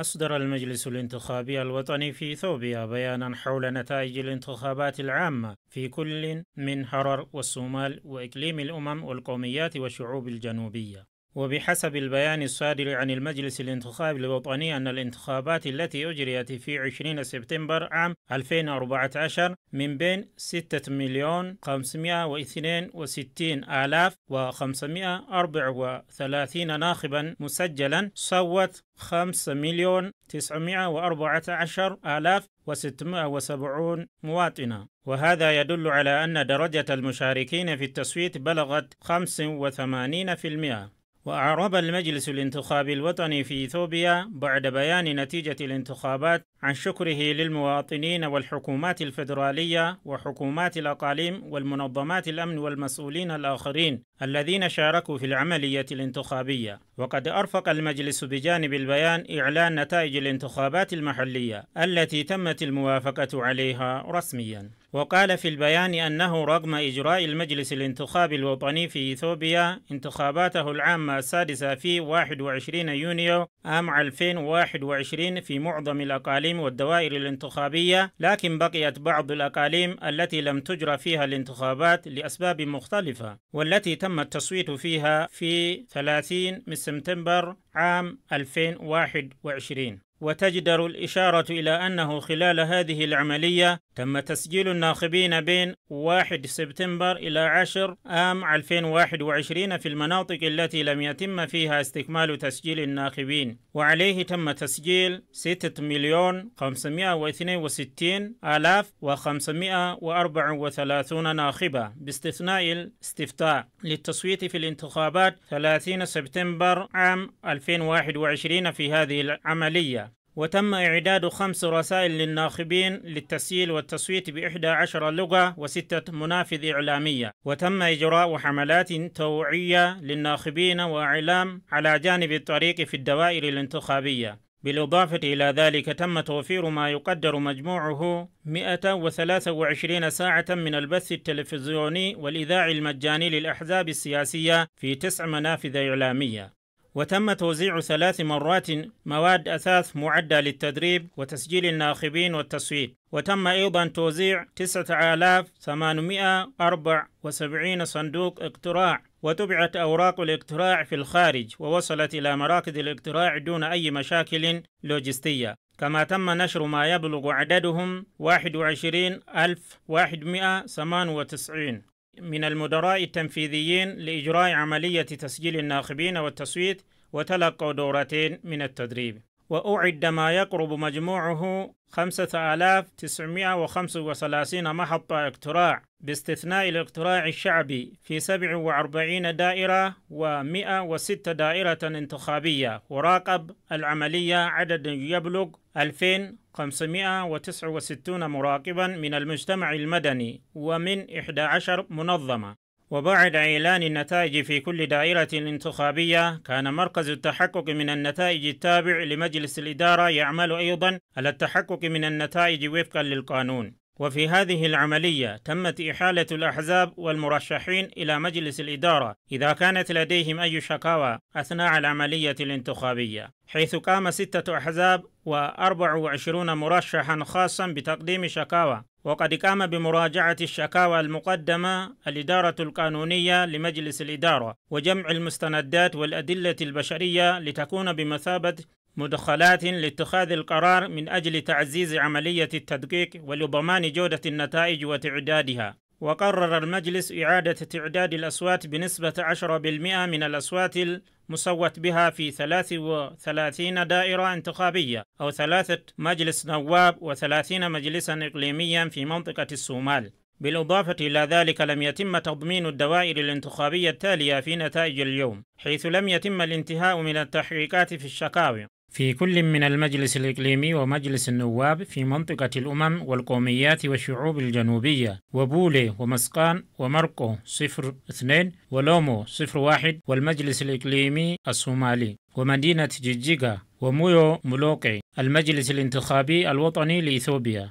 أصدر المجلس الانتخابي الوطني في إثيوبيا بيانا حول نتائج الانتخابات العامة في كل من حرر والصومال وإقليم الأمم والقوميات والشعوب الجنوبية. وبحسب البيان الصادر عن المجلس الانتخابي الوطني أن الانتخابات التي أجريت في 20 سبتمبر عام 2014 من بين 6 مليون 562 آلاف و534 ناخبا مسجلا صوت 5 مليون 914 آلاف و670 مواطنا وهذا يدل على أن درجة المشاركين في التصويت بلغت 85% وأعرب المجلس الانتخابي الوطني في إثيوبيا بعد بيان نتيجة الانتخابات عن شكره للمواطنين والحكومات الفيدرالية وحكومات الأقاليم والمنظمات الأمن والمسؤولين الآخرين الذين شاركوا في العملية الانتخابية. وقد أرفق المجلس بجانب البيان إعلان نتائج الانتخابات المحلية التي تمت الموافقة عليها رسمياً. وقال في البيان أنه رغم إجراء المجلس الانتخابي الوطني في إثيوبيا انتخاباته العامة السادسة في 21 يونيو عام 2021 في معظم الأقاليم والدوائر الانتخابية لكن بقيت بعض الأقاليم التي لم تجرى فيها الانتخابات لأسباب مختلفة والتي تم التصويت فيها في 30 من سبتمبر عام 2021 وتجدر الإشارة إلى أنه خلال هذه العملية تم تسجيل الناخبين بين 1 سبتمبر إلى 10 عام 2021 في المناطق التي لم يتم فيها استكمال تسجيل الناخبين. وعليه تم تسجيل 6 مليون 562 آلاف و534 ناخبة باستثناء الاستفتاء للتصويت في الانتخابات 30 سبتمبر عام 2021 في هذه العملية. وتم إعداد خمس رسائل للناخبين للتسجيل والتصويت بإحدى عشر لغة وستة منافذ إعلامية. وتم إجراء حملات توعية للناخبين وإعلام على جانب الطريق في الدوائر الانتخابية. بالإضافة إلى ذلك تم توفير ما يقدر مجموعه 123 ساعة من البث التلفزيوني والإذاعي المجاني للأحزاب السياسية في تسع منافذ إعلامية. وتم توزيع ثلاث مرات مواد أثاث معدة للتدريب وتسجيل الناخبين والتصويت. وتم أيضا توزيع 9874 صندوق اقتراع. وتبعت أوراق الاقتراع في الخارج ووصلت إلى مراكز الاقتراع دون أي مشاكل لوجستية. كما تم نشر ما يبلغ عددهم 21198 من المدراء التنفيذيين لإجراء عملية تسجيل الناخبين والتصويت وتلقوا دورتين من التدريب. وأعد ما يقرب مجموعه 5935 محطة اقتراع باستثناء الاقتراع الشعبي في 47 دائرة و106 دائرة انتخابية وراقب العملية عدد يبلغ 2569 مراقبا من المجتمع المدني ومن 11 منظمة. وبعد إعلان النتائج في كل دائرة انتخابية كان مركز التحقق من النتائج التابع لمجلس الإدارة يعمل أيضا على التحقق من النتائج وفقا للقانون. وفي هذه العملية تمت إحالة الأحزاب والمرشحين إلى مجلس الإدارة إذا كانت لديهم أي شكاوى أثناء العملية الانتخابية حيث قام ستة أحزاب وأربع وعشرون مرشحا خاصا بتقديم شكاوى. وقد قام بمراجعة الشكاوى المقدمة الإدارة القانونية لمجلس الإدارة وجمع المستندات والأدلة البشرية لتكون بمثابة مدخلات لاتخاذ القرار من أجل تعزيز عملية التدقيق ولضمان جودة النتائج وتعدادها. وقرر المجلس إعادة تعداد الأصوات بنسبة 10% من الأصوات المصوت بها في 33 دائرة انتخابية أو ثلاثة مجلس نواب و30 مجلسا إقليميا في منطقة الصومال بالإضافة إلى ذلك لم يتم تضمين الدوائر الانتخابية التالية في نتائج اليوم حيث لم يتم الانتهاء من التحقيقات في الشكاوي في كل من المجلس الإقليمي ومجلس النواب في منطقة الأمم والقوميات والشعوب الجنوبية وبولي ومسقان ومرقو صفر اثنين ولومو صفر واحد والمجلس الإقليمي الصومالي ومدينة جيجيغا ومويو ملوكي المجلس الانتخابي الوطني لإثيوبيا.